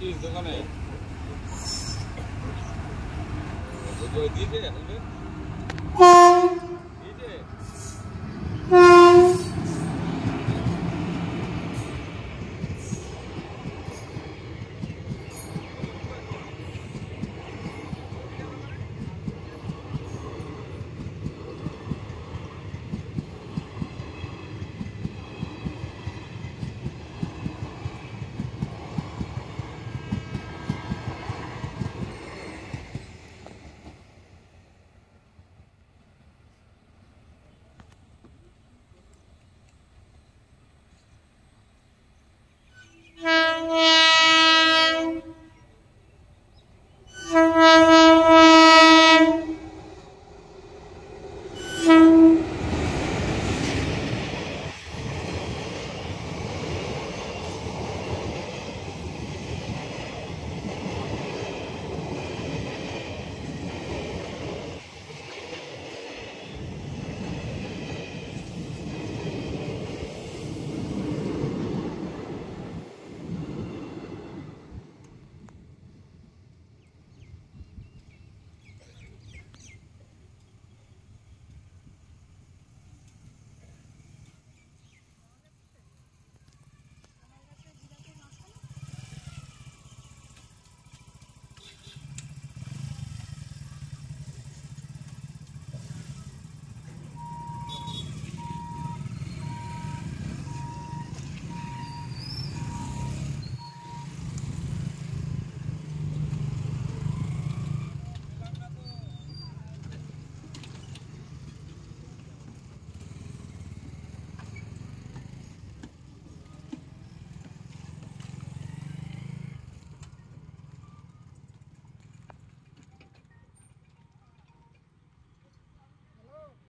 チーズと。やるね。